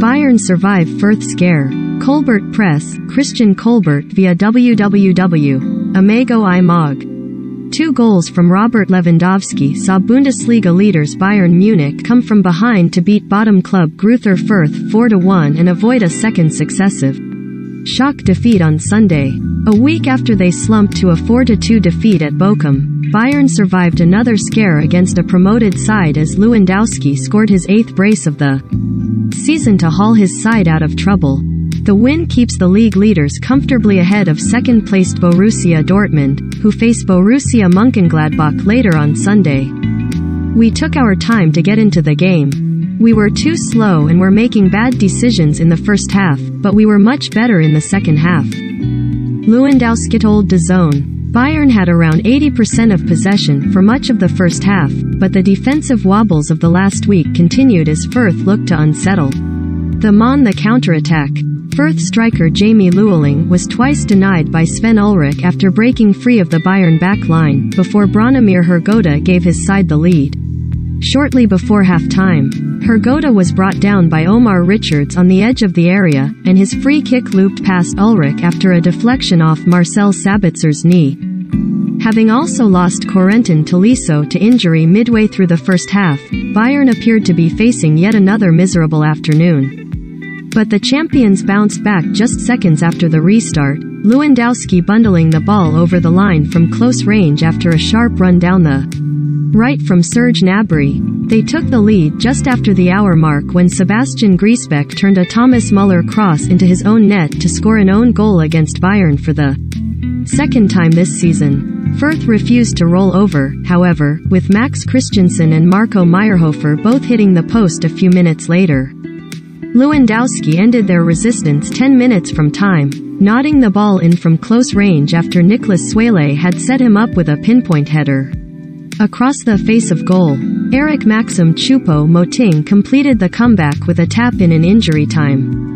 Bayern survive Fürth scare. Kolbert Press, Christian Kolbert via www. Amago i Mog. Two goals from Robert Lewandowski saw Bundesliga leaders Bayern Munich come from behind to beat bottom club Greuther Fürth 4-1 and avoid a second successive shock defeat on Sunday. A week after they slumped to a 4-2 defeat at Bochum, Bayern survived another scare against a promoted side as Lewandowski scored his eighth brace of the season to haul his side out of trouble. The win keeps the league leaders comfortably ahead of second-placed Borussia Dortmund, who face Borussia Mönchengladbach later on Sunday. We took our time to get into the game. We were too slow and were making bad decisions in the first half, but we were much better in the second half. Lewandowski told DAZN. Bayern had around 80% of possession for much of the first half, but the defensive wobbles of the last week continued as Fürth looked to unsettle them on the counter-attack. Fürth striker Jamie Leweling was twice denied by Sven Ulreich after breaking free of the Bayern back line, before Branimir Hrgota gave his side the lead. Shortly before half-time, Hrgota was brought down by Omar Richards on the edge of the area, and his free kick looped past Ulreich after a deflection off Marcel Sabitzer's knee. Having also lost Corentin Tolisso to injury midway through the first half, Bayern appeared to be facing yet another miserable afternoon. But the champions bounced back just seconds after the restart, Lewandowski bundling the ball over the line from close range after a sharp run down the right from Serge Gnabry. They took the lead just after the hour mark when Sebastian Griesbeck turned a Thomas Muller cross into his own net to score an own goal against Bayern for the second time this season. Fürth refused to roll over, however, with Max Christiansen and Marco Meyerhöfer both hitting the post a few minutes later. Lewandowski ended their resistance 10 minutes from time, nodding the ball in from close range after Niklas Süle had set him up with a pinpoint header. Across the face of goal, Eric Maxim Choupo-Moting completed the comeback with a tap in in injury time.